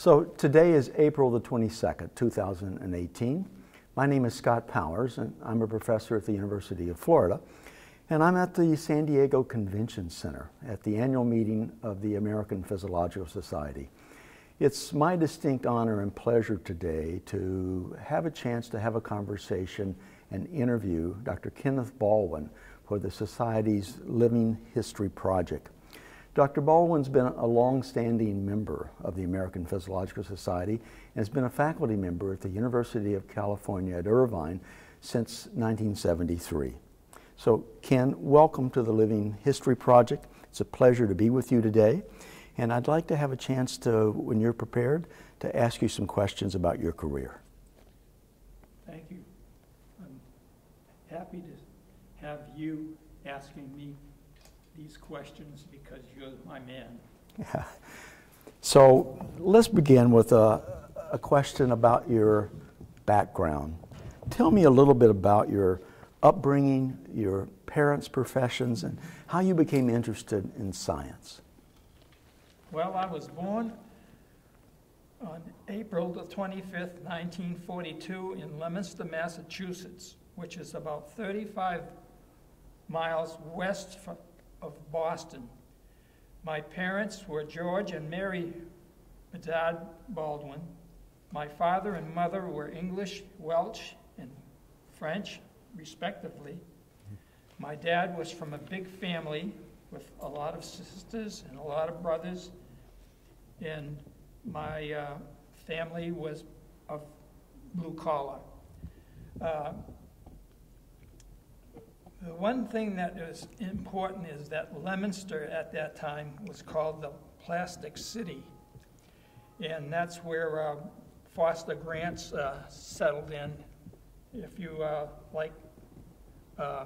So today is April the 22nd, 2018. My name is Scott Powers, and I'm a professor at the University of Florida. And I'm at the San Diego Convention Center at the annual meeting of the American Physiological Society. It's my distinct honor and pleasure today to have a chance to have a conversation and interview Dr. Kenneth Baldwin for the Society's Living History Project. Dr. Baldwin's been a long-standing member of the American Physiological Society and has been a faculty member at the University of California at Irvine since 1973. So Ken, welcome to the Living History Project. It's a pleasure to be with you today. And I'd like to have a chance to, when you're prepared, to ask you some questions about your career. Thank you. I'm happy to have you asking me these questions because you're my man. Yeah. So let's begin with a, a question about your background. Tell me a little bit about your upbringing, your parents' professions, and how you became interested in science. Well, I was born on April the 25th, 1942, in Leominster, Massachusetts, which is about 35 miles west of Boston. My parents were George and Mary Bedard Baldwin. My father and mother were English, Welsh, and French, respectively. My dad was from a big family with a lot of sisters and a lot of brothers, and my uh, family was of blue collar. Uh, the one thing that is important is that Leominster at that time was called the Plastic City. And that's where uh, Foster Grants uh, settled in. If you uh, like uh,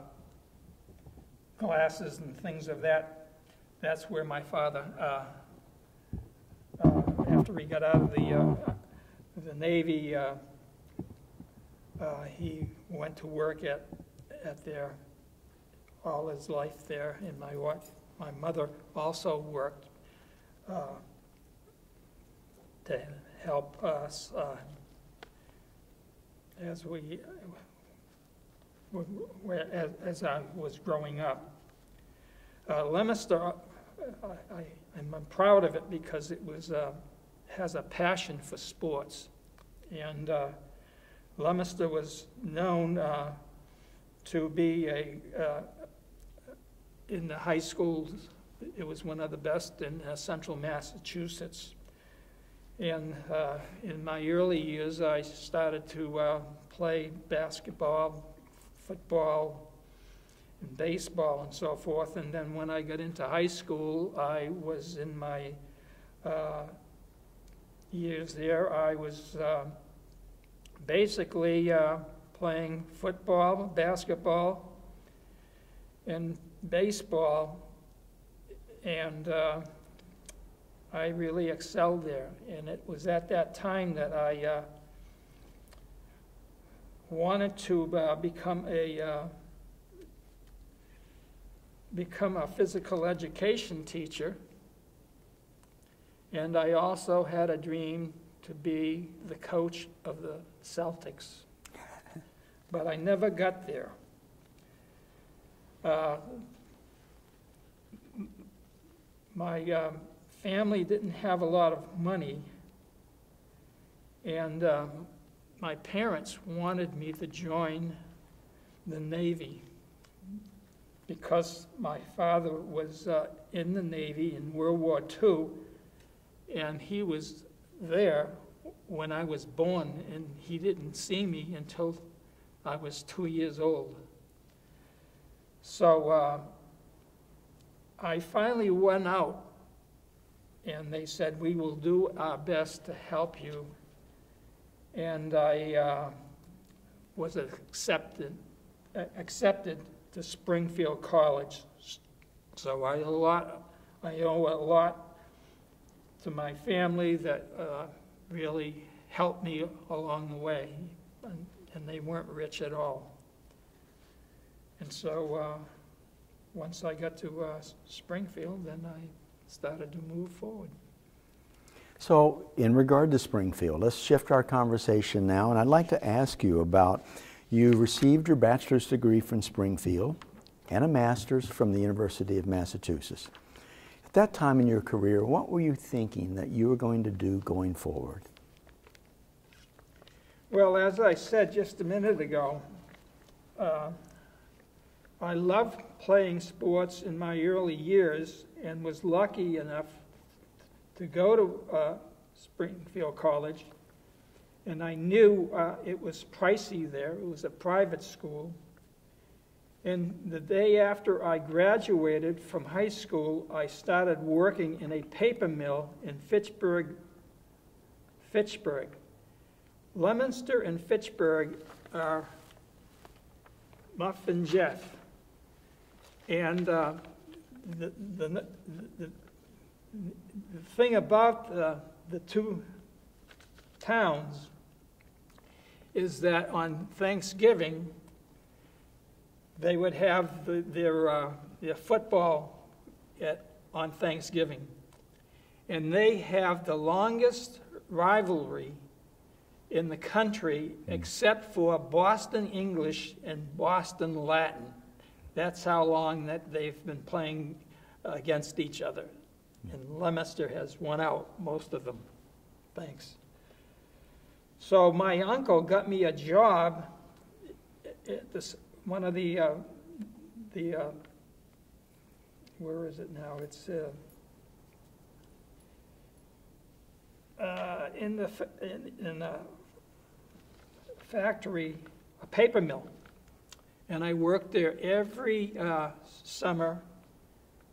glasses and things of that, that's where my father, uh, uh, after he got out of the, the Navy, he went to work at, at their all his life there, and my wife, my mother also worked uh, to help us uh, as we, as, as, I was growing up. Uh, Leominster, uh, I, am proud of it because it was uh, has a passion for sports, and uh, Leominster was known uh, to be a, uh, in the high schools, it was one of the best in uh, central Massachusetts. And uh, in my early years, I started to uh, play basketball, football, and baseball, and so forth. And then when I got into high school, I was in my uh, years there, I was uh, basically uh, playing football, basketball, and baseball, and uh, I really excelled there. And it was at that time that I uh, wanted to uh, become a uh, become a physical education teacher. And I also had a dream to be the coach of the Celtics. But I never got there. My um, family didn't have a lot of money, and um, my parents wanted me to join the Navy because my father was uh, in the Navy in World War II, and he was there when I was born, and he didn't see me until I was two years old. So uh, I finally went out and they said, We will do our best to help you. And I uh, was accepted, accepted to Springfield College. So I, a lot, I owe a lot to my family that uh, really helped me along the way. And, and, they weren't rich at all. And so uh, once I got to uh, Springfield, then I started to move forward. So, in regard to Springfield, let's shift our conversation now, and I'd like to ask you about you received your bachelor's degree from Springfield and a master's from the University of Massachusetts. At that time in your career, what were you thinking that you were going to do going forward? Well, as I said just a minute ago, uh, I loved playing sports in my early years and was lucky enough to go to uh, Springfield College. And I knew uh, it was pricey there, it was a private school. And the day after I graduated from high school, I started working in a paper mill in Fitchburg, Fitchburg. Leominster and Fitchburg are Mutt and Jeff. And uh, the, the, the, the, thing about the, the two towns is that on Thanksgiving, they would have the, their, uh, their football at, on Thanksgiving. And they have the longest rivalry in the country except for Boston English and Boston Latin. That's how long that they've been playing against each other. And Leominster has won out most of them. Thanks. So my uncle got me a job at this one of the uh, the uh, where is it now? It's uh, uh, in the in, in a factory, a paper mill, and I worked there every uh, summer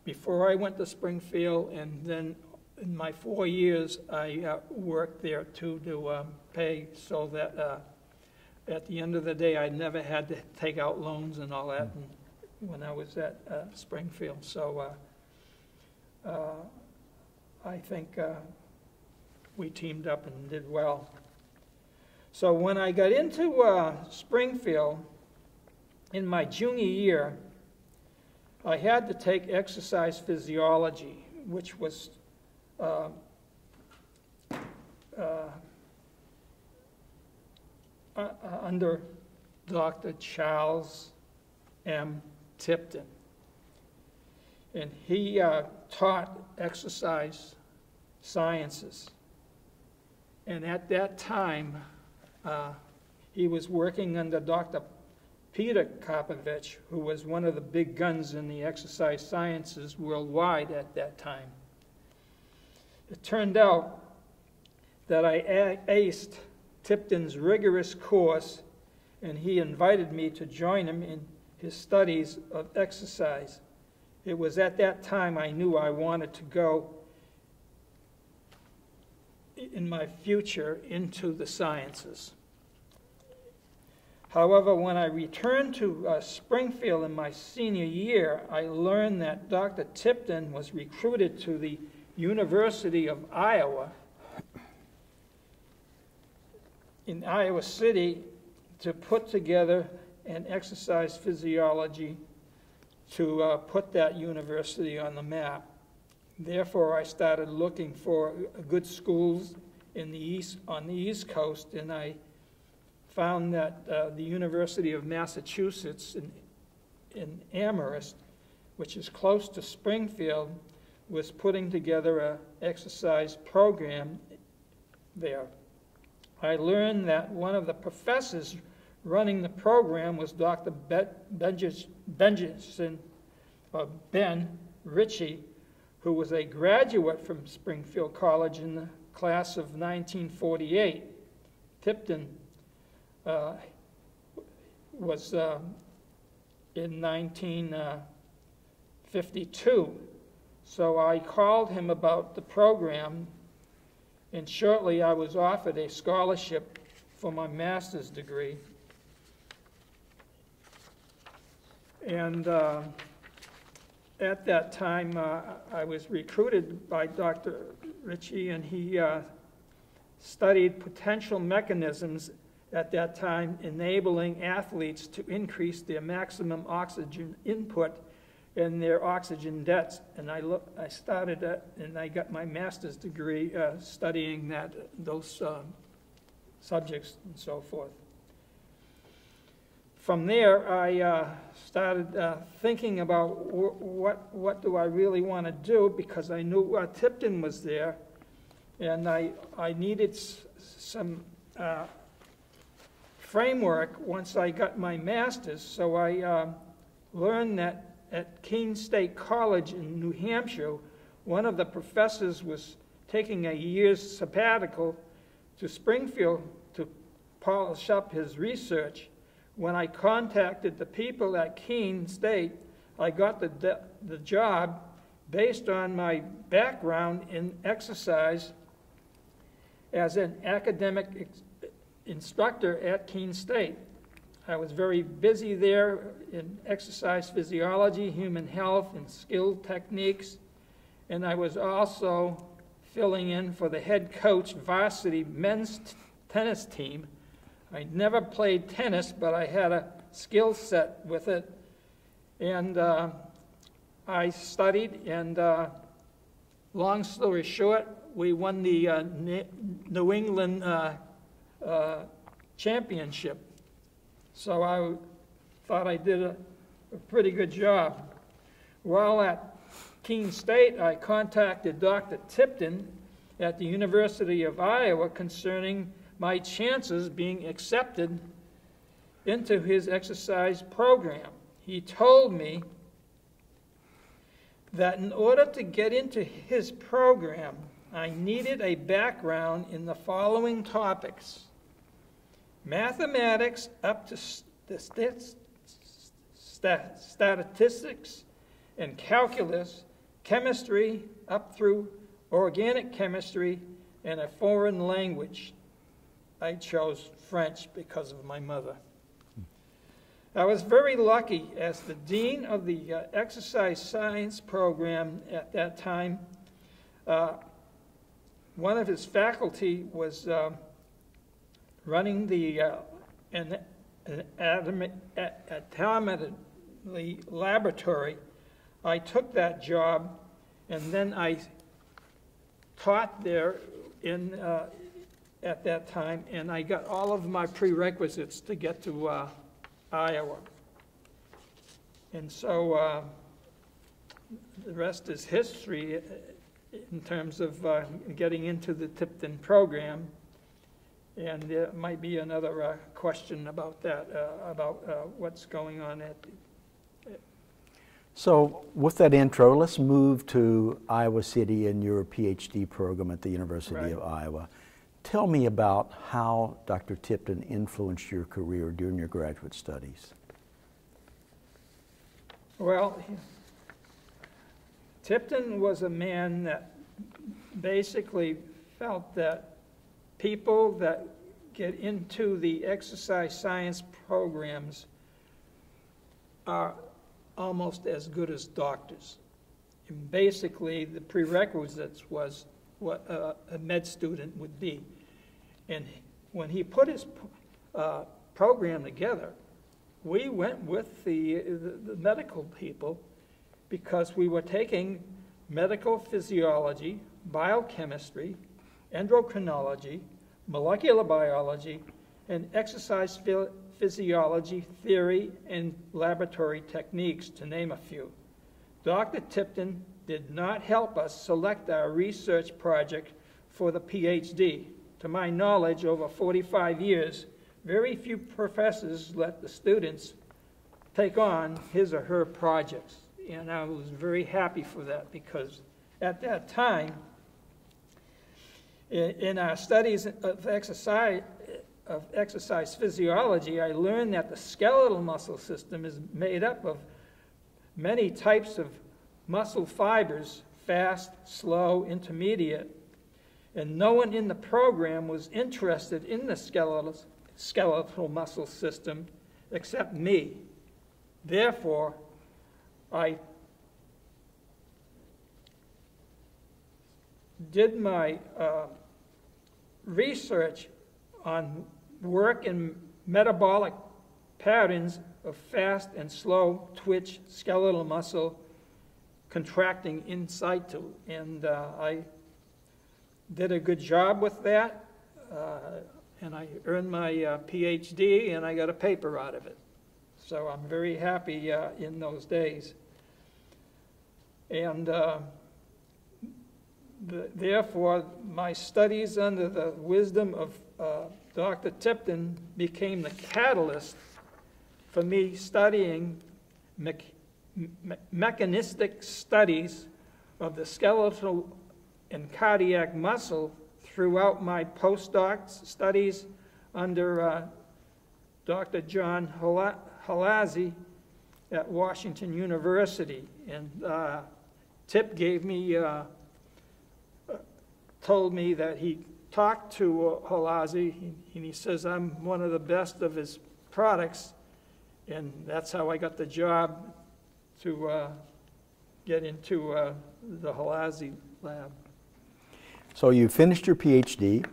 before I went to Springfield, and then in my four years, I uh, worked there too to um, pay so that uh, at the end of the day, I never had to take out loans and all that and when I was at uh, Springfield. So uh, uh, I think uh, we teamed up and did well. So when I got into Springfield in my junior year, I had to take exercise physiology, which was uh, uh, uh, under Dr. Charles M. Tipton. And he uh, taught exercise sciences. And at that time, uh, he was working under Dr. Peter Karpovich, who was one of the big guns in the exercise sciences worldwide at that time. It turned out that I aced Tipton's rigorous course, and he invited me to join him in his studies of exercise. It was at that time I knew I wanted to go in my future into the sciences. However, when I returned to uh, Springfield in my senior year, I learned that Dr. Tipton was recruited to the University of Iowa in Iowa City to put together an exercise physiology to uh, put that university on the map. Therefore, I started looking for good schools in the east, on the East Coast, and I found that uh, the University of Massachusetts in, in Amherst, which is close to Springfield, was putting together an exercise program there. I learned that one of the professors running the program was Dr. Benjamin, uh, Ben Ricci, who was a graduate from Springfield College in the class of 1948. Tipton uh, was uh, in 1952. So I called him about the program, and shortly I was offered a scholarship for my master's degree. And uh, at that time, uh, I was recruited by Dr. Ricci, and he uh, studied potential mechanisms at that time enabling athletes to increase their maximum oxygen input and their oxygen debts. And I look, I started at, and I got my master's degree uh, studying that, those um, subjects and so forth. From there, I uh, started uh, thinking about wh- what, what do I really want to do because I knew uh, Tipton was there and I, I needed some uh, framework once I got my master's. So I um, learned that at Keene State College in New Hampshire, one of the professors was taking a year's sabbatical to Springfield to polish up his research. When I contacted the people at Keene State, I got the, the, the job based on my background in exercise as an academic ex- instructor at Keene State. I was very busy there in exercise physiology, human health, and skill techniques. And I was also filling in for the head coach varsity men's tennis team. I never played tennis, but I had a skill set with it. And uh, I studied, and uh, long story short, we won the uh, New England championship. So I thought I did a, a pretty good job. While at Keene State, I contacted Dr. Tipton at the University of Iowa concerning my chances being accepted into his exercise program. He told me that in order to get into his program, I needed a background in the following topics mathematics up to st- stat- statistics and calculus, chemistry up through organic chemistry, and a foreign language. I chose French because of my mother. I was very lucky as the dean of the uh, exercise science program at that time. Uh, one of his faculty was uh, running the uh, an, an atometry laboratory. I took that job, and then I taught there in uh, at that time, and I got all of my prerequisites to get to uh, Iowa. And so uh, the rest is history uh, in terms of uh, getting into the Tipton program. And there might be another uh, question about that, uh, about uh, what's going on at the So, with that intro, let's move to Iowa City and your PhD program at the University Right. of Iowa. Tell me about how Dr. Tipton influenced your career during your graduate studies. Well, Tipton was a man that basically felt that people that get into the exercise science programs are almost as good as doctors. And basically, the prerequisites was what a, med student would be. And when he put his uh, program together, we went with the, the, the medical people because we were taking medical physiology, biochemistry, endocrinology, molecular biology, and exercise phy- physiology theory and laboratory techniques, to name a few. Dr. Tipton did not help us select our research project for the PhD. To my knowledge, over 45 years, very few professors let the students take on his or her projects. And I was very happy for that because at that time, i- in our studies of exercise, of exercise physiology, I learned that the skeletal muscle system is made up of many types of muscle fibers fast, slow, intermediate. And no one in the program was interested in the skeletal, skeletal muscle system except me. Therefore, I did my uh, research on work in metabolic patterns of fast and slow twitch skeletal muscle contracting in situ. And uh, I did a good job with that, uh, and I earned my uh, PhD, and I got a paper out of it. So I'm very happy uh, in those days. And uh, therefore, my studies under the wisdom of uh, Dr. Tipton became the catalyst for me studying me mechanistic studies of the skeletal and cardiac muscle throughout my postdoc studies under uh, Dr. John Holloszy at Washington University. And uh, Tip gave me, uh, told me that he talked to uh, Holloszy, and he says I'm one of the best of his products, and that's how I got the job to uh, get into uh, the Holloszy lab. So you finished your PhD,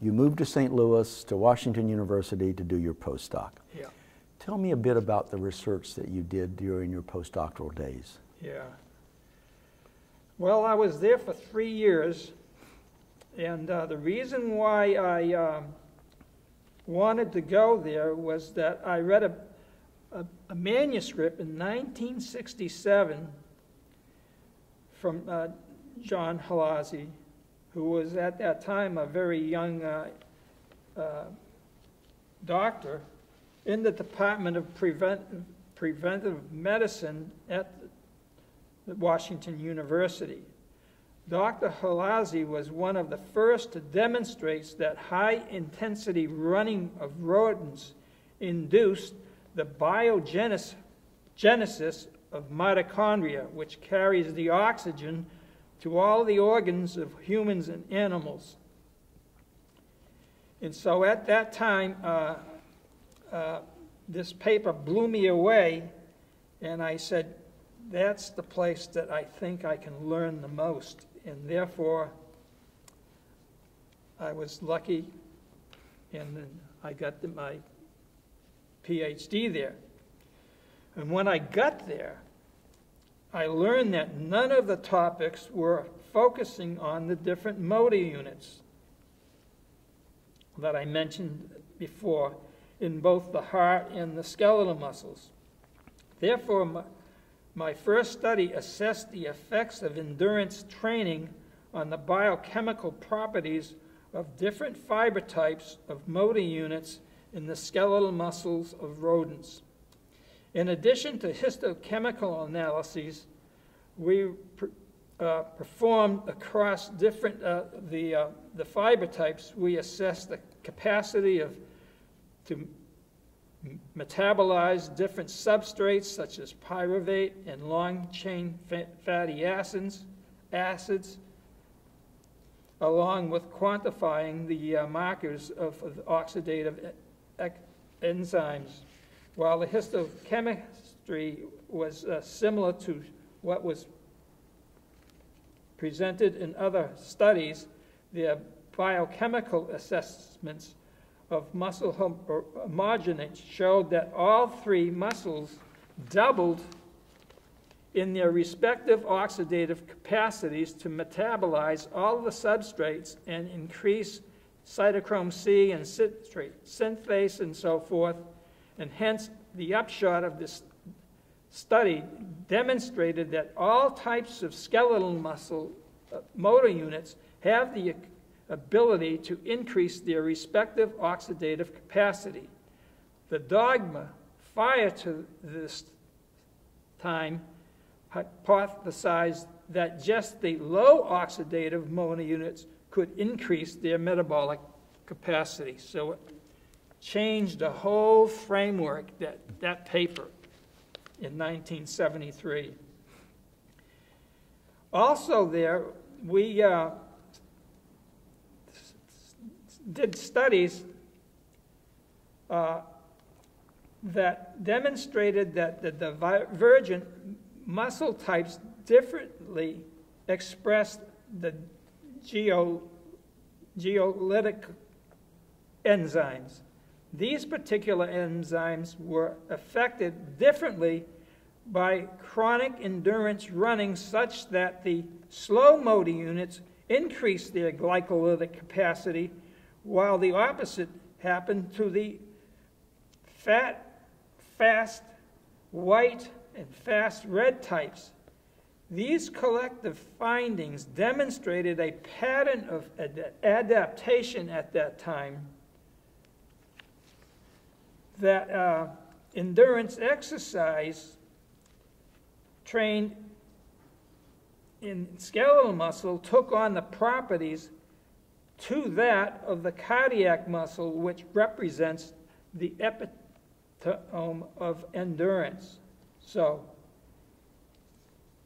you moved to St. Louis to Washington University to do your postdoc. Yeah. Tell me a bit about the research that you did during your postdoctoral days. Yeah. Well, I was there for three years, and uh, the reason why I um, wanted to go there was that I read a, a, a manuscript in 1967 from uh, John Holloszy, who was at that time a very young uh, uh, doctor in the Department of Prevent Preventive Medicine at Washington University. Dr. Holloszy was one of the first to demonstrate that high intensity running of rodents induced the biogenesis of mitochondria, which carries the oxygen to all the organs of humans and animals. And so at that time, uh, uh, this paper blew me away, and I said, that's the place that I think I can learn the most. And therefore, I was lucky, and I got the, my PhD there. And when I got there, I learned that none of the topics were focusing on the different motor units that I mentioned before in both the heart and the skeletal muscles. Therefore, my, first study assessed the effects of endurance training on the biochemical properties of different fiber types of motor units in the skeletal muscles of rodents. In addition to histochemical analyses, we uh, performed across different uh, the uh, the fiber types. We assessed the capacity of to metabolize different substrates such as pyruvate and long-chain fatty acids, acids, along with quantifying the uh, markers of, of oxidative enzymes. While the histochemistry was uh, similar to what was presented in other studies, the biochemical assessments of muscle homogenates showed that all three muscles doubled in their respective oxidative capacities to metabolize all the substrates and increase cytochrome C and citrate synthase and so forth, and hence the upshot of this study demonstrated that all types of skeletal muscle uh, motor units have the ability to increase their respective oxidative capacity. The dogma prior to this time hypothesized that just the low oxidative motor units could increase their metabolic capacity. So it changed the whole framework, that, that paper, in 1973. Also there, we uh, did studies uh, that demonstrated that the divergent muscle types differently expressed the geo, glycolytic enzymes. These particular enzymes were affected differently by chronic endurance running such that the slow motor units increased their glycolytic capacity, while the opposite happened to the fat, fast, white, and fast red types. These collective findings demonstrated a pattern of ad adaptation at that time that uh, endurance exercise trained in skeletal muscle took on the properties to that of the cardiac muscle, which represents the epitome of endurance. So,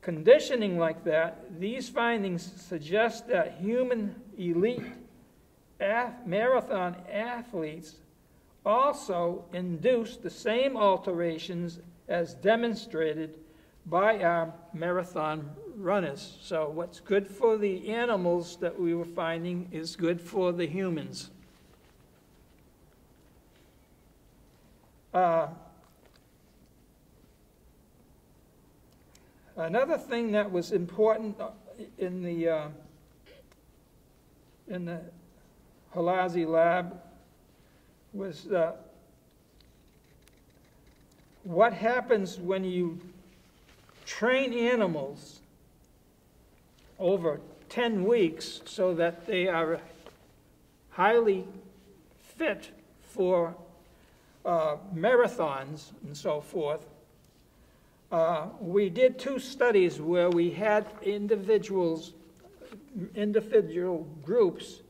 conditioning like that, these findings suggest that human elite marathon athletes also induce the same alterations as demonstrated by our marathon runners. So what's good for the animals that we were finding is good for the humans. Uh, another thing that was important uh, in the uh, in the Holloszy lab was uh, what happens when you train animals over 10 weeks so that they are highly fit for uh, marathons and so forth. Uh, we did two studies where we had individuals, individual groups,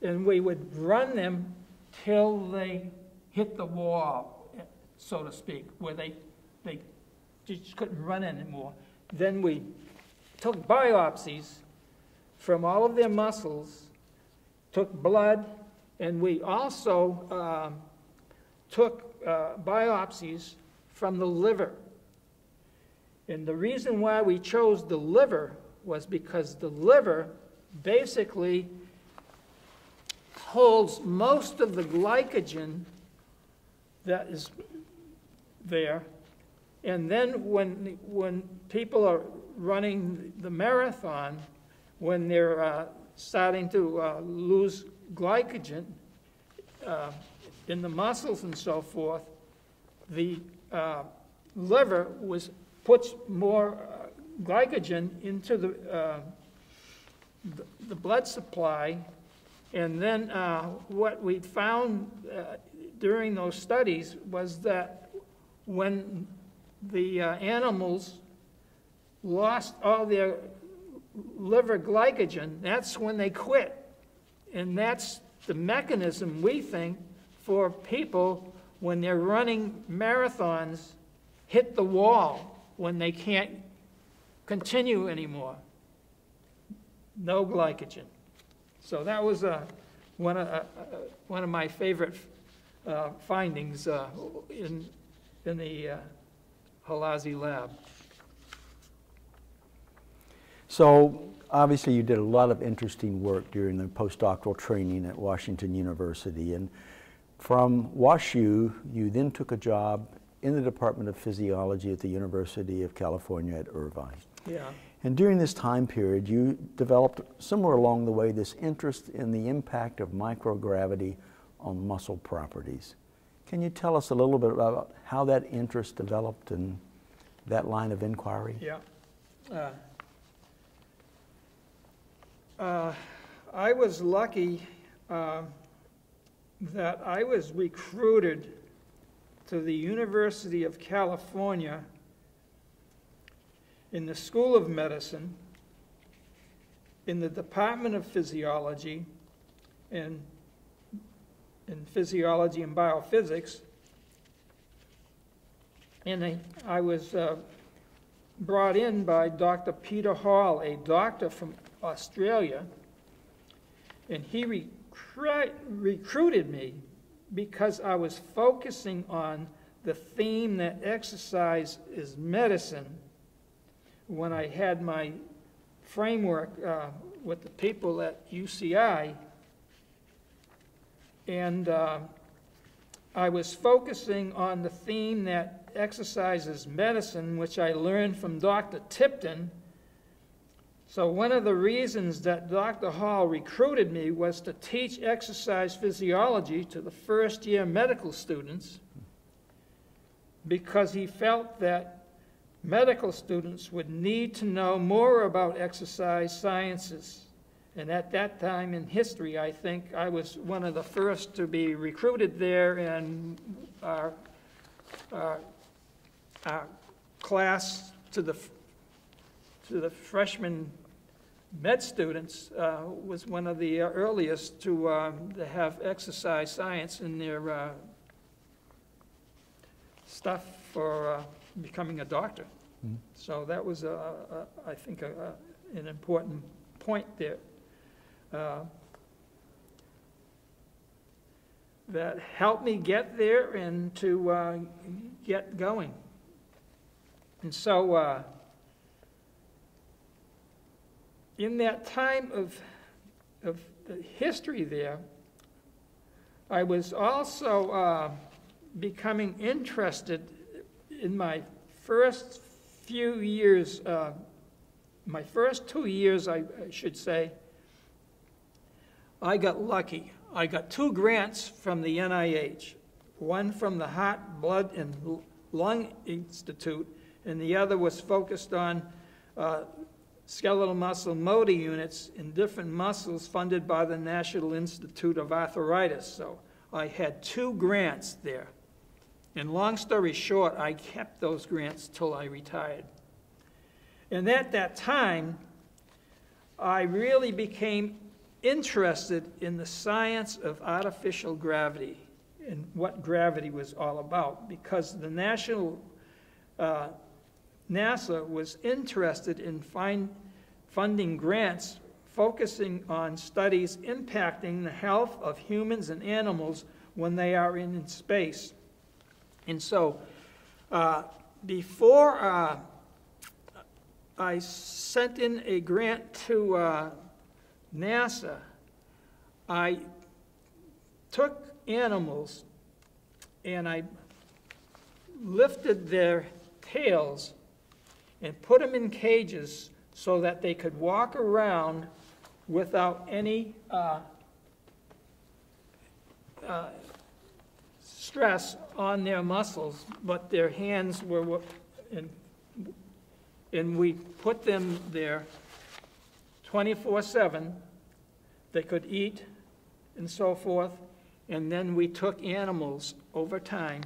and we would run them till they hit the wall, so to speak, where they, they just couldn't run anymore. Then we took biopsies from all of their muscles, took blood, and we also um, took uh, biopsies from the liver. And the reason why we chose the liver was because the liver basically holds most of the glycogen that is there and then when, when people are running the marathon, when they're uh, starting to uh, lose glycogen uh, in the muscles and so forth, the uh, liver was, puts more uh, glycogen into the, uh, the, the, blood supply. And then what we found during those studies was that when the uh, animals lost all their liver glycogen, that's when they quit. And that's the mechanism, we think, for people when they're running marathons hit the wall when they can't continue anymore. No glycogen. So that was uh, one, of, uh, uh, one of my favorite uh, findings uh, in, in the uh, Holloszy lab. So obviously you did a lot of interesting work during the postdoctoral training at Washington University. And from WashU, you then took a job in the Department of Physiology at the University of California at Irvine. Yeah. And during this time period, you developed somewhere along the way this interest in the impact of microgravity on muscle properties. Can you tell us a little bit about how that interest developed in that line of inquiry? Yeah. Uh, uh, I was lucky uh, that I was recruited to the University of California in the School of Medicine, in the Department of Physiology, and in physiology and biophysics. And I, was uh, brought in by Dr. Peter Hall, a doctor from Australia, and he recru recruited me because I was focusing on the theme that exercise is medicine when I had my framework uh, with the people at UCI and uh, I was focusing on the theme that exercises medicine, which I learned from Dr. Tipton. So, one of the reasons that Dr. Hall recruited me was to teach exercise physiology to the first year medical students because he felt that medical students would need to know more about exercise sciences. And at that time in history, I think I was one of the first to be recruited there, and our, our, our class to the, to the freshman med students uh, was one of the earliest to, uh, to have exercise science in their uh, stuff for uh, becoming a doctor. Mhm. So that was, I think, an important point there. Uh, that helped me get there and to uh, get going. And so, uh, in that time of, of the history there, I was also uh, becoming interested in my first few years, uh, my first two years, I, I should say, I got lucky. I got two grants from the NIH, one from the Heart, Blood, and Lung Institute, and the other was focused on uh, skeletal muscle motor units in different muscles funded by the National Institute of Arthritis. So I had two grants there. And long story short, I kept those grants till I retired. And at that time, I really became interested in the science of artificial gravity and what gravity was all about because the national uh, NASA was interested in find, funding grants focusing on studies impacting the health of humans and animals when they are in space. And so, uh, before uh, I sent in a grant to uh, NASA, I took animals and I lifted their tails and put them in cages so that they could walk around without any uh, uh, stress on their muscles, but their hands were, and, and we put them there 24 7. They could eat and so forth. And then we took animals over time.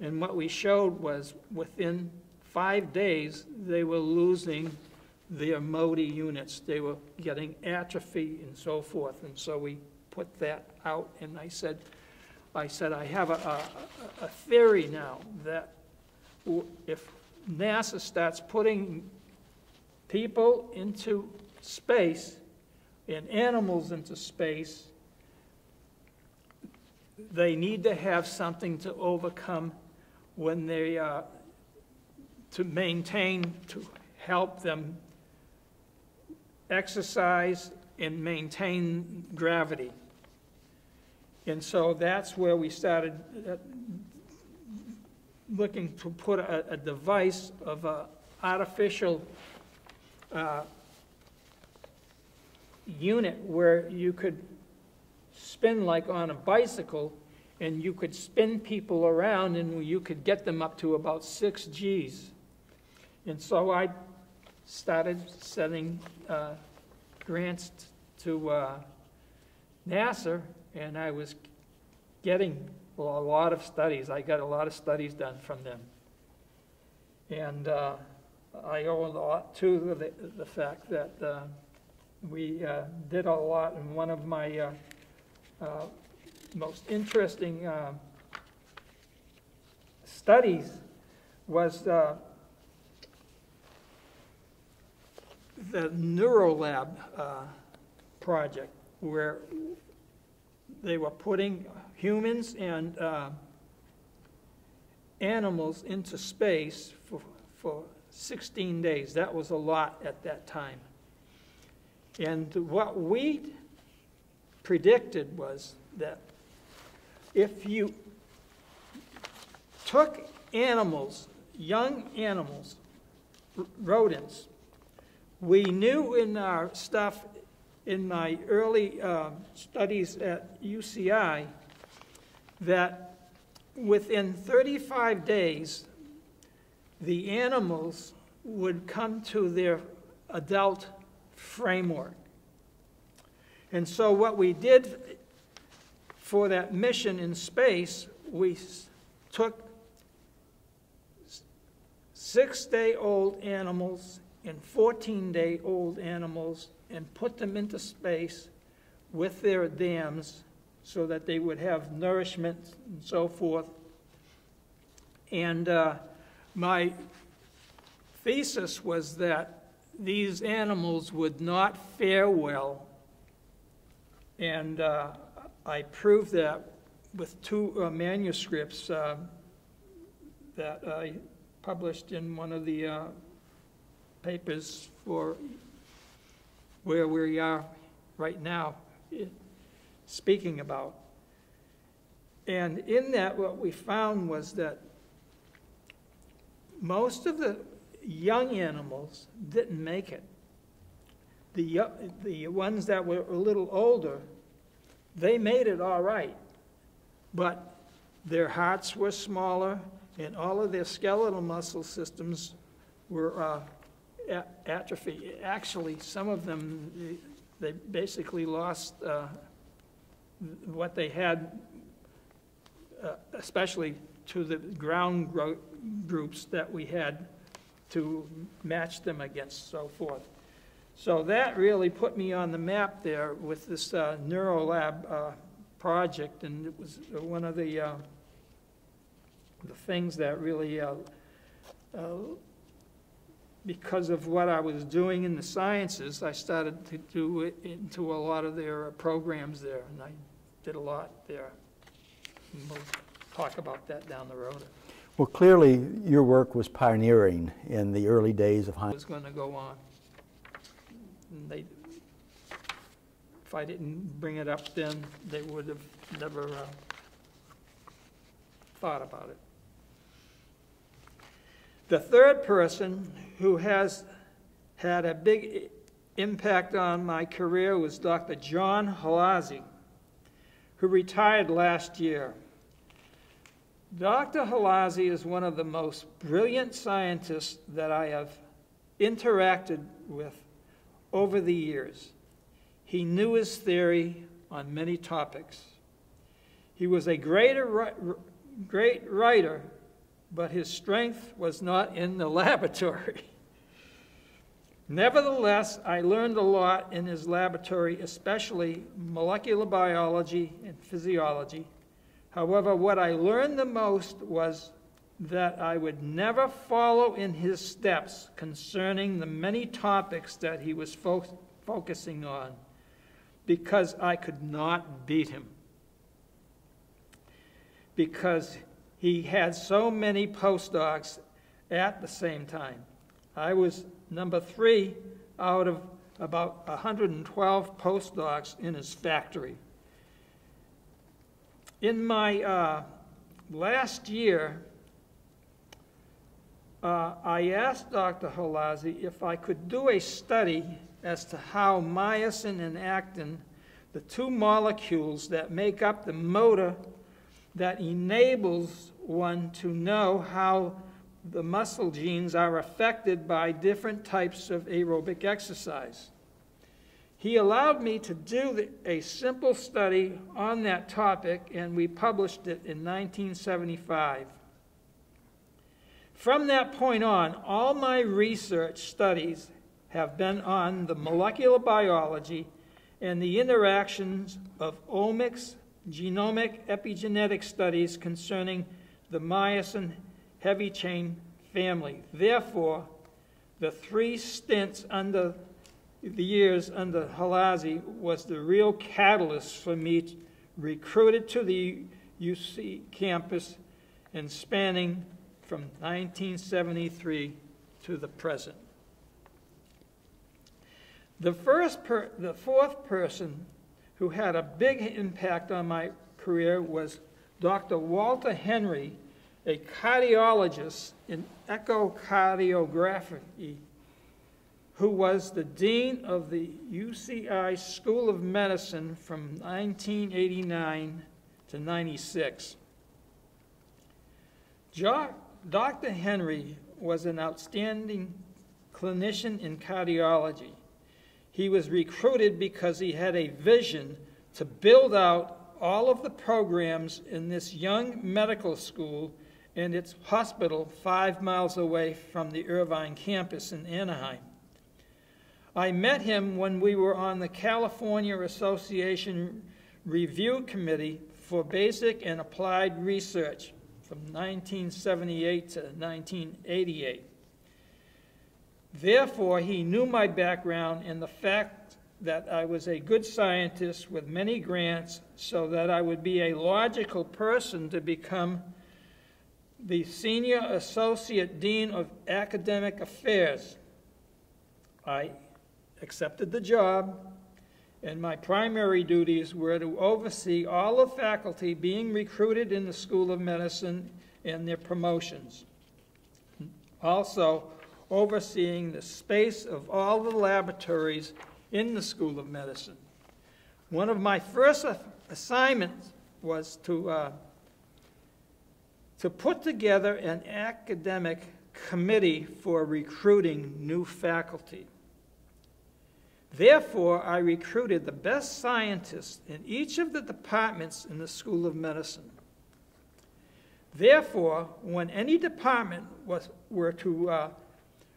And what we showed was within five days, they were losing their motor units. They were getting atrophy and so forth. And so we put that out, and I said, I said, I have a, a, a theory now that if NASA starts putting people into space and animals into space, they need to have something to overcome when they are to maintain, to help them exercise and maintain gravity. And so that's where we started uh, looking to put a, a device of a artificial uh, unit where you could spin like on a bicycle and you could spin people around and you could get them up to about six G's. And so I started sending uh, grants to uh, NASA, and I was getting a lot of studies. I got a lot of studies done from them. And uh, I owe a lot to the, the fact that uh, we uh, did a lot, and one of my uh, uh, most interesting studies was the Neurolab uh, project, where they were putting humans and uh, animals into space for, for 16 days. That was a lot at that time. And what we predicted was that if you took animals, young animals, rodents. We knew in our stuff, in my early uh, studies at UCI, that within 35 days, the animals would come to their adult framework. And so, what we did for that mission in space, we took six day old animals and 14 day old animals and put them into space with their dams so that they would have nourishment and so forth. And uh, my thesis was that these animals would not fare well. And uh, I proved that with two uh, manuscripts uh, that I published in one of the uh, papers for where we are right now speaking about. And in that, what we found was that most of the young animals didn't make it. The, the ones that were a little older, they made it all right. But their hearts were smaller, and all of their skeletal muscle systems were uh, atrophy. Actually, some of them, they basically lost uh, what they had, uh, especially to the ground groups that we had to match them against, so forth. So that really put me on the map there with this uh, NeuroLab uh, project, and it was one of the uh, the things that really, uh, uh, because of what I was doing in the sciences, I started to do it into a lot of their programs there, and I did a lot there. We'll talk about that down the road. Well, clearly, your work was pioneering in the early days of It was going to go on. And they, if I didn't bring it up then, they would have never uh, thought about it. The third person who has had a big impact on my career was Dr. John Holloszy, who retired last year. Dr. Holloszy is one of the most brilliant scientists that I have interacted with over the years. He knew his theory on many topics. He was a greater, great writer, but his strength was not in the laboratory. Nevertheless, I learned a lot in his laboratory, especially molecular biology and physiology. However, what I learned the most was that I would never follow in his steps concerning the many topics that he was fo focusing on because I could not beat him. Because he had so many postdocs at the same time. I was number three out of about 112 postdocs in his factory. In my uh, last year, uh, I asked Dr. Holloszy if I could do a study as to how myosin and actin, the two molecules that make up the motor that enables one to know how the muscle genes are affected by different types of aerobic exercise. He allowed me to do the, a simple study on that topic, and we published it in 1975. From that point on, all my research studies have been on the molecular biology and the interactions of omics, genomic, epigenetic studies concerning the myosin heavy chain family. Therefore, the three stints under the years under Holloszy was the real catalyst for me recruited to the UC campus and spanning from 1973 to the present. The, first per, the fourth person who had a big impact on my career was Dr. Walter Henry, a cardiologist in echocardiography who was the dean of the UCI School of Medicine from 1989 to 96. Jo- Dr. Henry was an outstanding clinician in cardiology. He was recruited because he had a vision to build out all of the programs in this young medical school and its hospital five miles away from the Irvine campus in Anaheim. I met him when we were on the California Association Review Committee for Basic and Applied Research from 1978 to 1988. Therefore, he knew my background and the fact that I was a good scientist with many grants, so that I would be a logical person to become the Senior Associate Dean of Academic Affairs. I accepted the job, and my primary duties were to oversee all the faculty being recruited in the School of Medicine and their promotions. Also, overseeing the space of all the laboratories in the School of Medicine. One of my first assignments was to, uh, to put together an academic committee for recruiting new faculty. Therefore, I recruited the best scientists in each of the departments in the School of Medicine. Therefore, when any department was, were to uh,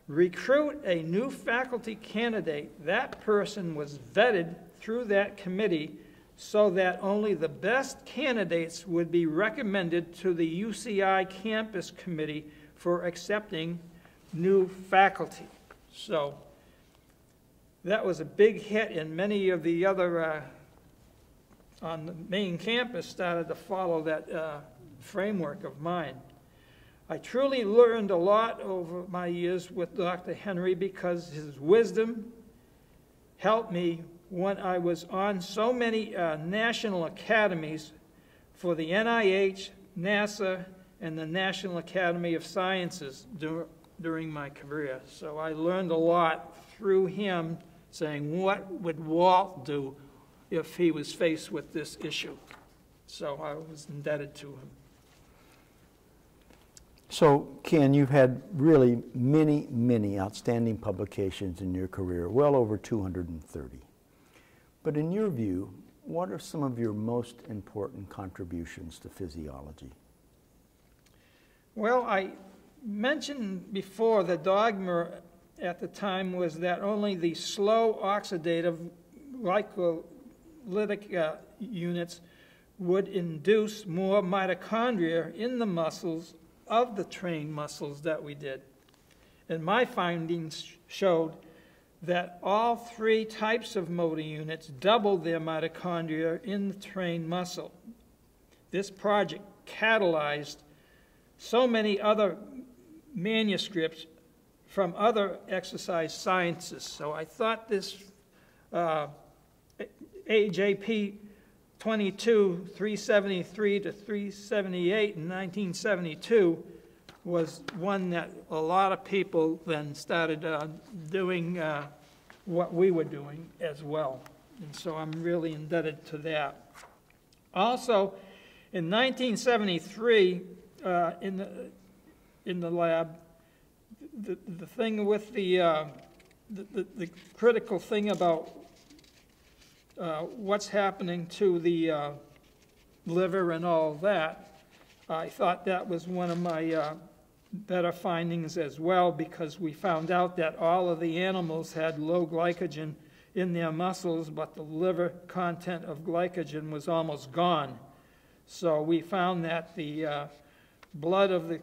recruit a new faculty candidate, that person was vetted through that committee so that only the best candidates would be recommended to the UCI campus committee for accepting new faculty. So that was a big hit, and many of the other uh, on the main campus started to follow that uh, framework of mine. I truly learned a lot over my years with Dr. Henry because his wisdom helped me when I was on so many uh, national academies for the NIH, NASA, and the National Academy of Sciences dur during my career. So I learned a lot through him saying, what would Walt do if he was faced with this issue? So I was indebted to him. So, Ken, you've had really many, many outstanding publications in your career, well over 230. But in your view, what are some of your most important contributions to physiology? Well, I mentioned before the dogma at the time was that only the slow oxidative glycolytic uh, units would induce more mitochondria in the muscles of the trained muscles that we did. And my findings showed that all three types of motor units doubled their mitochondria in the trained muscle. This project catalyzed so many other manuscripts from other exercise sciences. So I thought this uh, AJP 22, 373 to 378 in 1972 was one that a lot of people then started uh, doing uh, what we were doing as well. And so I'm really indebted to that. Also, in 1973, uh, in, the, in the lab, the, the thing with the, uh, the, the, the critical thing about uh, what's happening to the uh, liver and all that, I thought that was one of my uh, better findings as well because we found out that all of the animals had low glycogen in their muscles, but the liver content of glycogen was almost gone. So we found that the uh, blood of the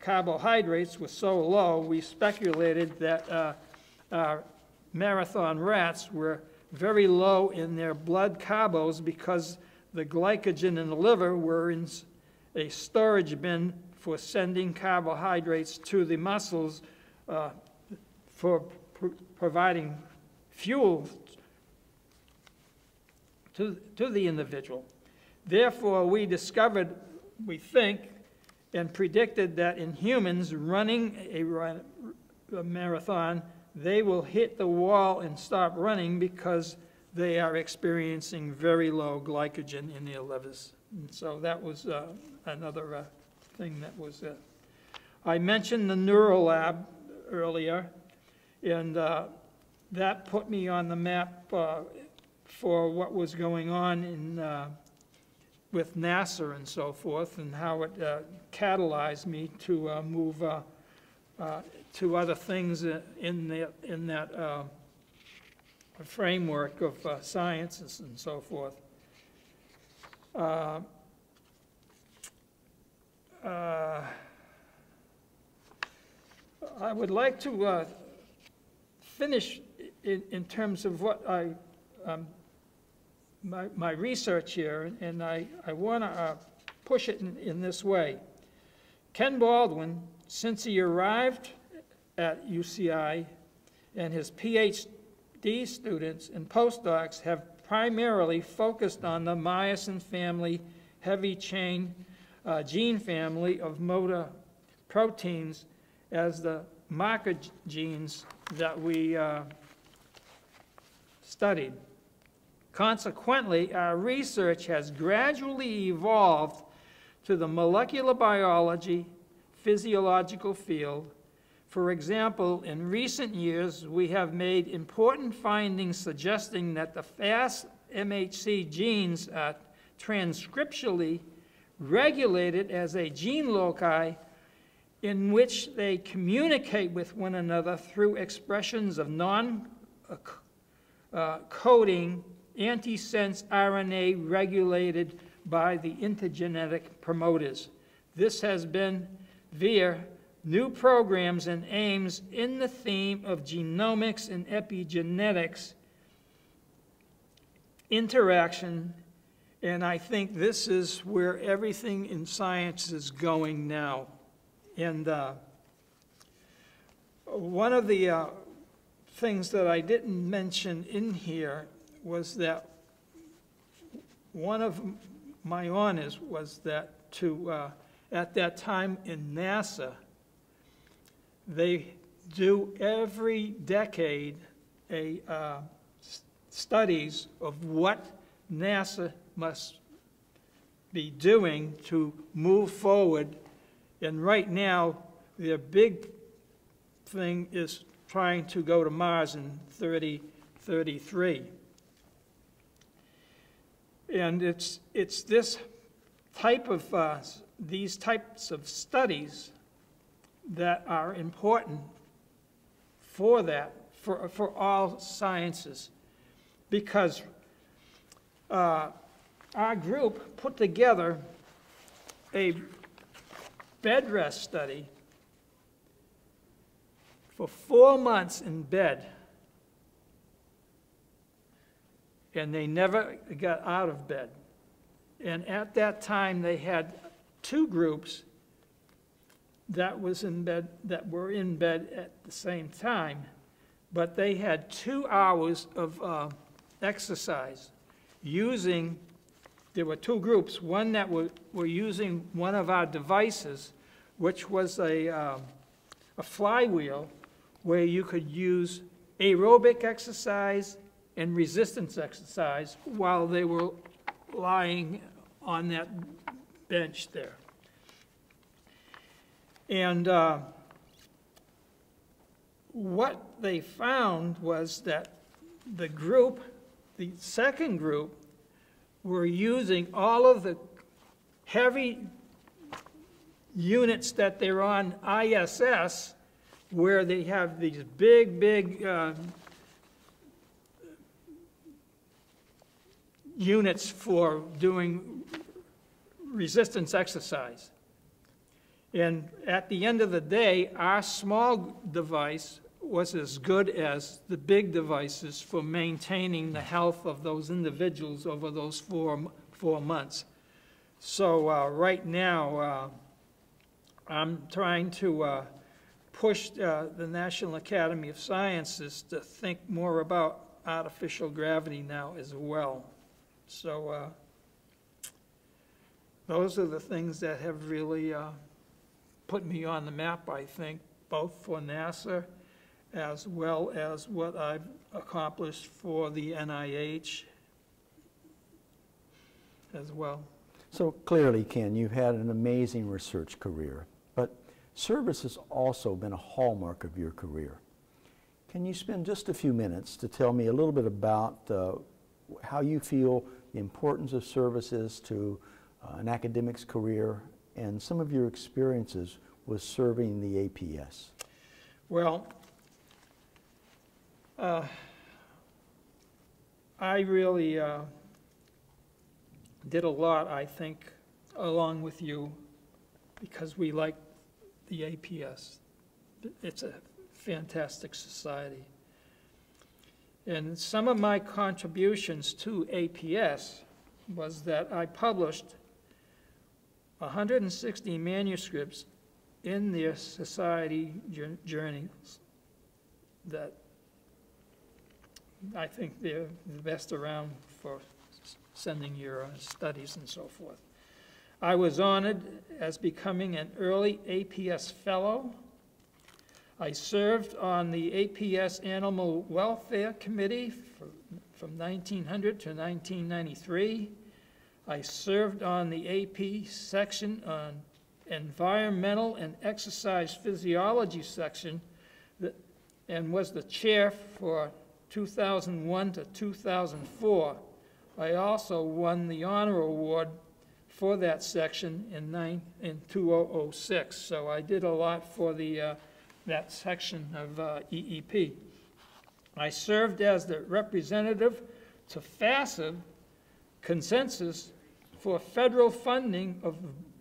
carbohydrates was so low, we speculated that uh, marathon rats were very low in their blood carbos because the glycogen in the liver were in a storage bin for sending carbohydrates to the muscles uh, for pr providing fuel to, to the individual. Therefore, we discovered, we think, and predicted that in humans running a, a marathon, they will hit the wall and stop running because they are experiencing very low glycogen in their. And so that was uh, another uh, thing that was. Uh, I mentioned the Neurolab earlier, and uh, that put me on the map uh, for what was going on in, uh, with NASA and so forth, and how it catalyzed me to move to other things in, the, in that framework of uh, sciences and so forth. Uh, uh, I would like to uh, finish in, in, terms of what I, um, my, my research here, and I, I want to uh, push it in, in this way. Ken Baldwin, since he arrived at UCI and his PhD students and postdocs have primarily focused on the myosin family heavy chain uh, gene family of motor proteins as the marker genes that we uh, studied. Consequently, our research has gradually evolved to the molecular biology, physiological field, for example, in recent years, we have made important findings suggesting that the fast MHC genes are transcriptionally regulated as a gene loci in which they communicate with one another through expressions of non uh, coding antisense RNA regulated by the intergenic promoters. This has been via new programs and aims in the theme of genomics and epigenetics interaction, and I think this is where everything in science is going now. And uh, one of the uh, things that I didn't mention in here was that one of my honors was that to, uh, at that time in NASA, they do every decade a uh, studies of what NASA must be doing to move forward. And right now, their big thing is trying to go to Mars in 3033. And it's, it's this type of, uh, these types of studies that are important for that, for, for all sciences. Because uh, our group put together a bed rest study for four months in bed. And they never got out of bed. And at that time, they had two groups that was in bed that were in bed at the same time, but they had two hours of uh, exercise using. There were two groups. One that were, were using one of our devices, which was a, uh, a flywheel where you could use aerobic exercise and resistance exercise while they were lying on that bench there. And uh, what they found was that the group, the second group, were using all of the heavy units that they're on ISS, where they have these big, big uh, units for doing resistance exercise. And at the end of the day, our small device was as good as the big devices for maintaining the health of those individuals over those four, four months. So uh, right now, uh, I'm trying to uh, push uh, the National Academy of Sciences to think more about artificial gravity now as well. So uh, those are the things that have really uh, put me on the map, I think, both for NASA as well as what I've accomplished for the NIH as well. So clearly, Ken, you've had an amazing research career, but service has also been a hallmark of your career. Can you spend just a few minutes to tell me a little bit about uh, how you feel the importance of services to uh, an academic's career and some of your experiences with serving the APS? Well, uh, I really uh, did a lot, I think, along with you, because we like the APS. It's a fantastic society. And some of my contributions to APS was that I published 160 manuscripts in their society journals that I think they're the best around for sending your studies and so forth. I was honored as becoming an early APS Fellow. I served on the APS Animal Welfare Committee for- from 1900 to 1993. I served on the AP section on Environmental and Exercise Physiology section that- and was the chair for 2001 to 2004. I also won the honor award for that section in nine, in 2006. So I did a lot for the, uh, that section of uh, EEP. I served as the representative to FASEB consensus for federal funding of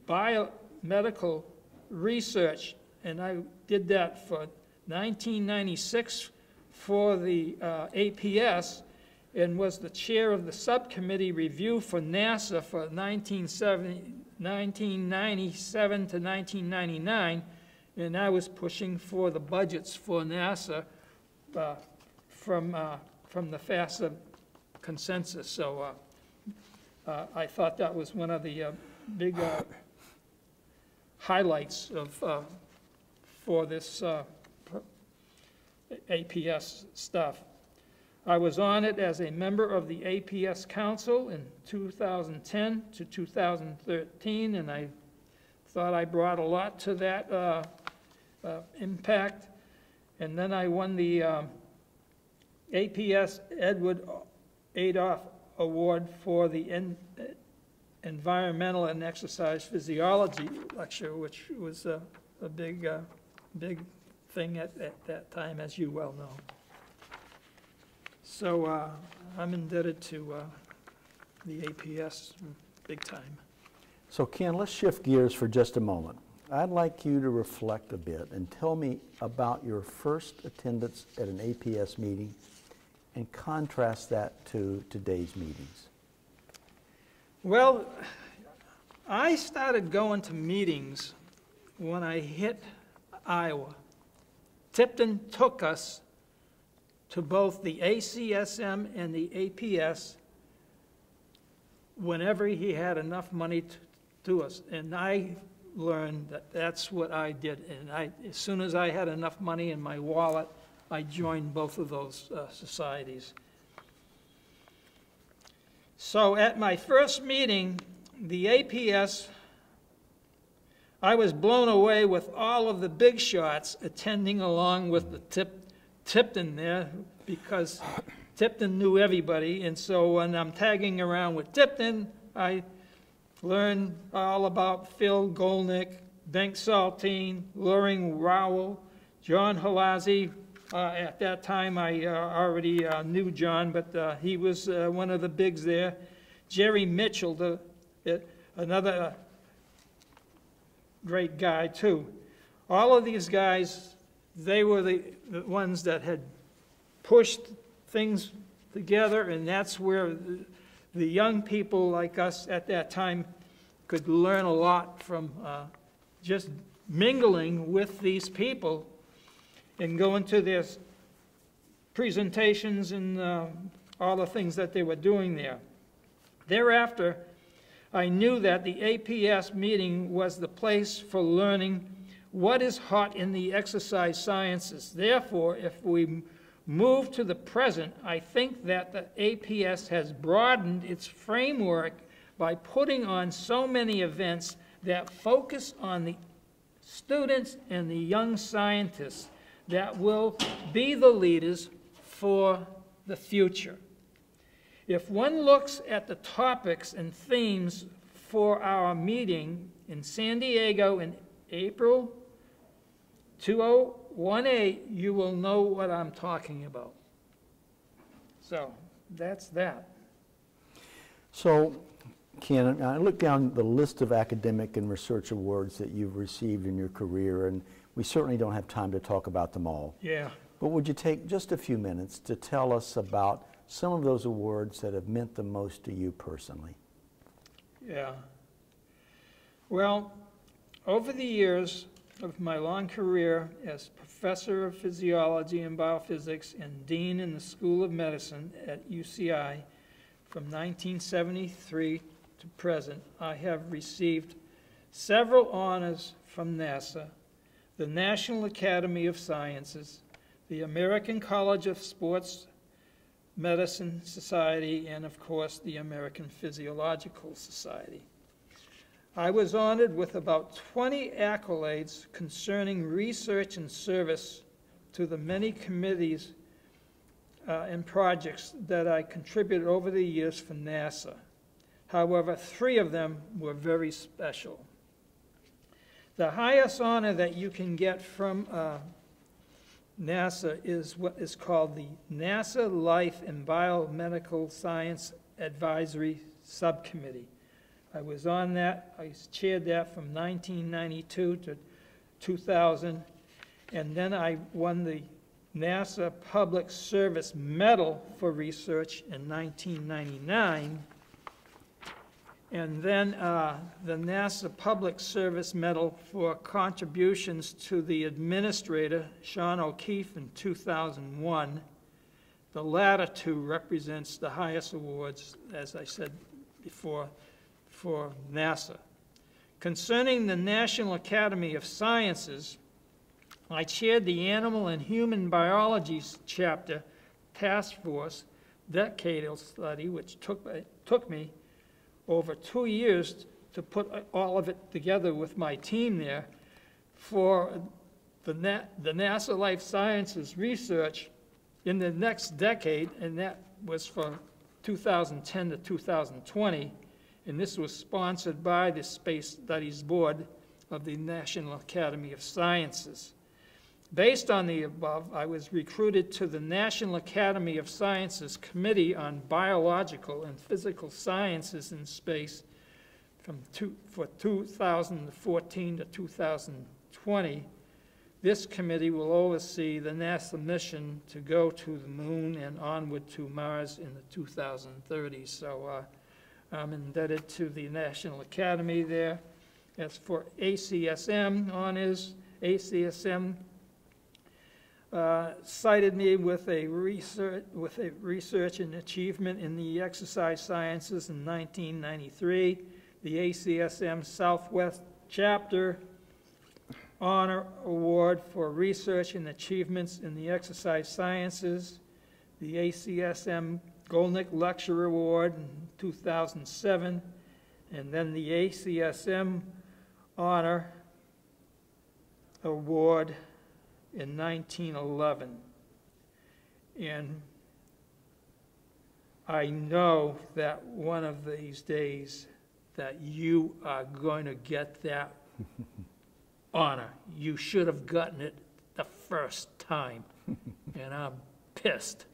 biomedical research, and I did that for 1996 for the uh, APS and was the chair of the subcommittee review for NASA for 1970 1997 to 1999, and I was pushing for the budgets for NASA uh, from, uh, from the FASEB consensus. So uh, uh, I thought that was one of the uh, big uh, highlights of, for this APS stuff. I was on it as a member of the APS Council in 2010 to 2013, and I thought I brought a lot to that uh, impact. And then I won the um, APS Edward Adolph Award for the En- Environmental and Exercise Physiology lecture, which was a, a big, uh, big thing at, at that time, as you well know. So uh, I'm indebted to uh, the APS big time. So Ken, let's shift gears for just a moment. I'd like you to reflect a bit and tell me about your first attendance at an APS meeting and contrast that to today's meetings. Well, I started going to meetings when I hit Iowa. Tipton took us to both the ACSM and the APS whenever he had enough money to do us. And I learned that that's what I did. And I, as soon as I had enough money in my wallet, I joined both of those uh, societies. So at my first meeting, the APS, I was blown away with all of the big shots attending along with the Tip, Tipton there because Tipton knew everybody. And so when I'm tagging around with Tipton, I learned all about Phil Gollnick, Bengt Saltin, Loring Rowell, John Holloszy. Uh, at that time, I uh, already uh, knew John, but uh, he was uh, one of the bigs there. Jerry Mitchell, the, uh, another great guy, too. All of these guys, they were the, the ones that had pushed things together, and that's where the young people like us at that time could learn a lot from uh, just mingling with these people and going to their presentations and uh, all the things that they were doing there. Thereafter, I knew that the APS meeting was the place for learning what is hot in the exercise sciences. Therefore, if we move to the present, I think that the APS has broadened its framework by putting on so many events that focus on the students and the young scientists that will be the leaders for the future. If one looks at the topics and themes for our meeting in San Diego in April 2018, you will know what I'm talking about. So that's that. So, Ken, I look down the list of academic and research awards that you've received in your career, and we certainly don't have time to talk about them all. Yeah. But would you take just a few minutes to tell us about some of those awards that have meant the most to you personally? Yeah. Well, over the years of my long career as professor of physiology and biophysics and dean in the School of Medicine at UCI from 1973 to present, I have received several honors from NASA, the National Academy of Sciences, the American College of Sports Medicine Society, and of course, the American Physiological Society. I was honored with about 20 accolades concerning research and service to the many committees uh, and projects that I contributed over the years for NASA. However, three of them were very special. The highest honor that you can get from uh, NASA is what is called the NASA Life and Biomedical Science Advisory Subcommittee. I was on that, I chaired that from 1992 to 2000, and then I won the NASA Public Service Medal for Research in 1999. And then uh, the NASA Public Service Medal for contributions to the administrator, Sean O'Keefe, in 2001. The latter two represents the highest awards, as I said before, for NASA. Concerning the National Academy of Sciences, I chaired the Animal and Human Biology chapter task force decadal study, which took, took me over two years to put all of it together with my team there for the, Na the NASA Life Sciences research in the next decade, and that was from 2010 to 2020 and this was sponsored by the Space Studies Board of the National Academy of Sciences. Based on the above, I was recruited to the National Academy of Sciences Committee on Biological and Physical Sciences in Space from two, for 2014 to 2020. This committee will oversee the NASA mission to go to the moon and onward to Mars in the 2030s. So uh, I'm indebted to the National Academy there. As for ACSM honors, ACSM uh, cited me with a research with a research and achievement in the exercise sciences in 1993. The ACSM Southwest chapter honor award for research and achievements in the exercise sciences. The ACSM Gollnick Lecture Award in 2007, and then the ACSM Honor Award in 1911. And I know that one of these days that you are going to get that honor. You should have gotten it the first time, and I'm pissed.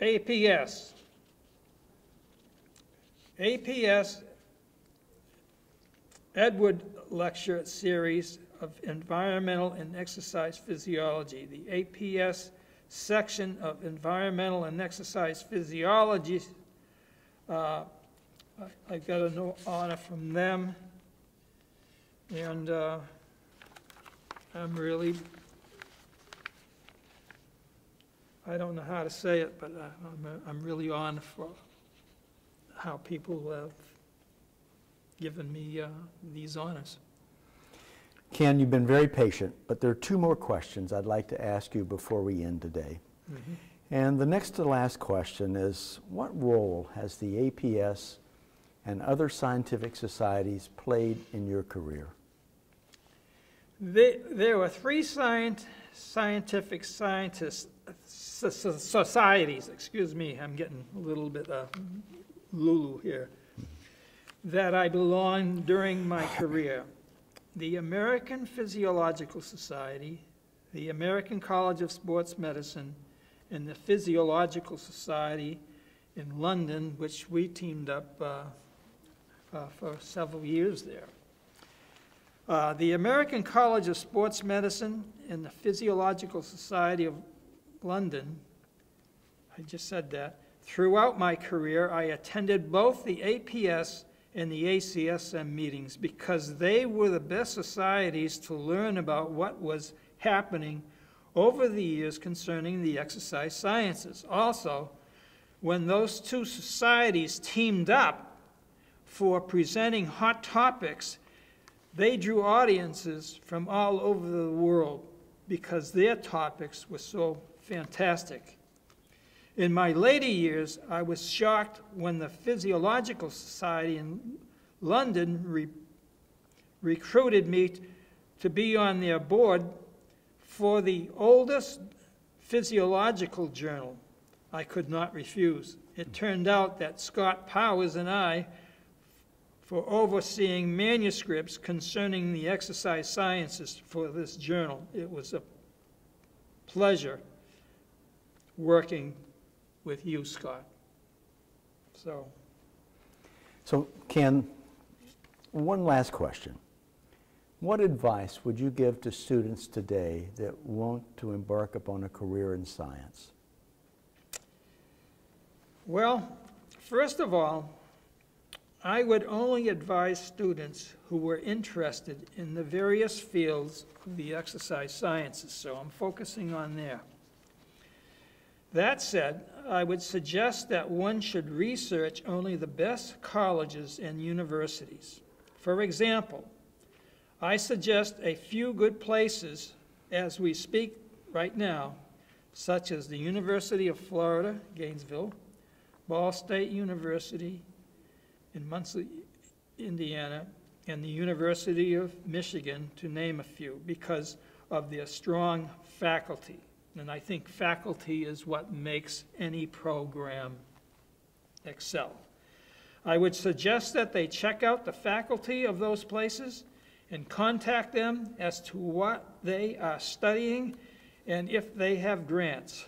APS. APS Edward Lecture Series of Environmental and Exercise Physiology. The APS section of Environmental and Exercise Physiology, uh, I, I got an honor from them. And uh, I'm really I don't know how to say it, but I- I'm, I'm really honored for how people have given me uh, these honors. Ken, you've been very patient, but there are two more questions I'd like to ask you before we end today. And the next to last question is What role has the APS and other scientific societies played in your career? They, there were three scient, scientific scientists, so- so- societies, excuse me, I'm getting a little bit uh, lulu here, that I belonged during my career. The American Physiological Society, the American College of Sports Medicine, and the Physiological Society in London, which we teamed up uh, uh, for several years there. Uh, The American College of Sports Medicine and the Physiological Society of London, I just said that, throughout my career, I attended both the APS and the ACSM meetings because they were the best societies to learn about what was happening over the years concerning the exercise sciences. Also, when those two societies teamed up for presenting hot topics, they drew audiences from all over the world because their topics were so fantastic. In my later years, I was shocked when the Physiological Society in London re- recruited me to be on their board for the oldest physiological journal. I could not refuse. It turned out that Scott Powers and I for overseeing manuscripts concerning the exercise sciences for this journal. It was a pleasure working with you, Scott. So, So, Ken, one last question. What advice would you give to students today that want to embark upon a career in science? well, first of all, I would only advise students who were interested in the various fields of the exercise sciences, so I'm focusing on there. That said, I would suggest that one should research only the best colleges and universities. For example, I suggest a few good places as we speak right now, such as the University of Florida, Gainesville, Ball State University in Muncie, Indiana, and the University of Michigan, to name a few, because of their strong faculty. And I think faculty is what makes any program excel. I would suggest that they check out the faculty of those places and contact them as to what they are studying and if they have grants.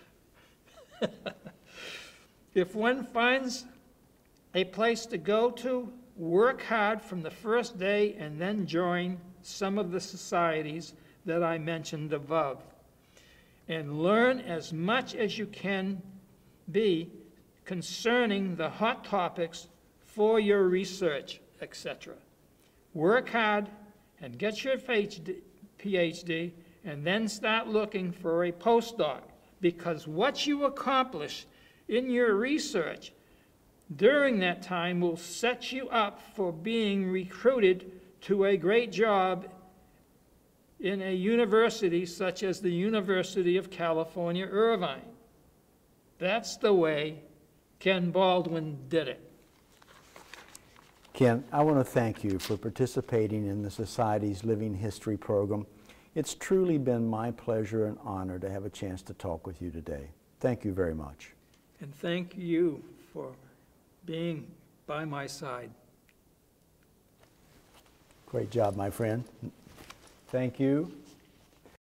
if one finds a place to go to, work hard from the first day, and then join some of the societies that I mentioned above. And learn as much as you can be concerning the hot topics for your research, etc. Work hard and get your PhD, and then start looking for a postdoc because what you accomplish in your research during that time will set you up for being recruited to a great job in a university such as the University of California, Irvine. That's the way Ken Baldwin did it. Ken, I want to thank you for participating in the Society's Living History program. It's truly been my pleasure and honor to have a chance to talk with you today. Thank you very much. And thank you for being by my side. Great job, my friend. Thank you.